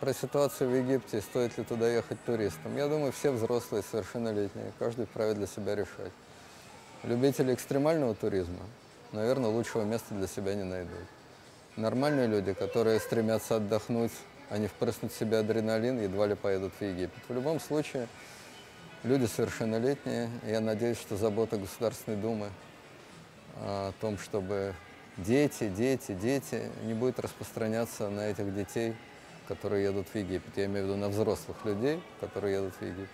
про ситуацию в Египте, стоит ли туда ехать туристам. Я думаю, все взрослые, совершеннолетние, каждый вправе для себя решать. Любители экстремального туризма, наверное, лучшего места для себя не найдут. Нормальные люди, которые стремятся отдохнуть, а не впрыснуть в себя адреналин, едва ли поедут в Египет. В любом случае, люди совершеннолетние. Я надеюсь, что забота Государственной Думы о том, чтобы дети, дети, дети не будет распространяться на этих детей, которые едут в Египет. Я имею в виду на взрослых людей, которые едут в Египет.